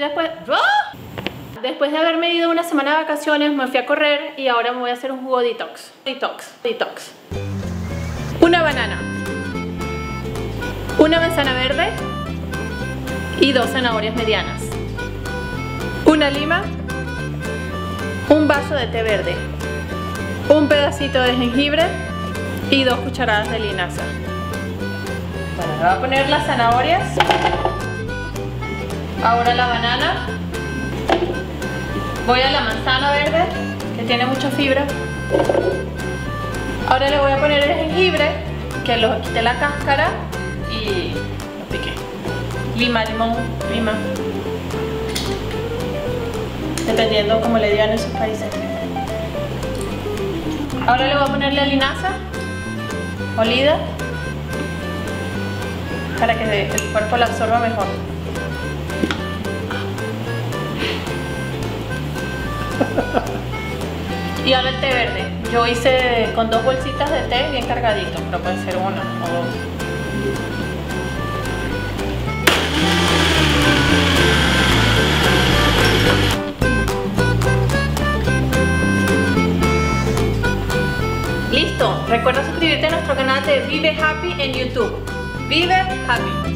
después... ¡Ah! Después de haberme ido una semana de vacaciones, me fui a correr y ahora me voy a hacer un jugo detox. Detox, detox. Una banana. Una manzana verde y dos zanahorias medianas. Una lima. Un vaso de té verde. Un pedacito de jengibre y dos cucharadas de linaza. Bueno, voy a poner las zanahorias. Ahora la banana. Voy a la manzana verde, que tiene mucha fibra. Ahora le voy a poner el jengibre, que lo quité la cáscara y lo piqué. Lima, limón, lima. Dependiendo como le digan en sus países. Ahora le voy a poner la linaza molida para que el cuerpo la absorba mejor. Ahora el té verde. Yo hice con dos bolsitas de té bien cargadito, pero puede ser una o dos. Listo, recuerda suscribirte a nuestro canal de Vive Happy en YouTube. Vive Happy.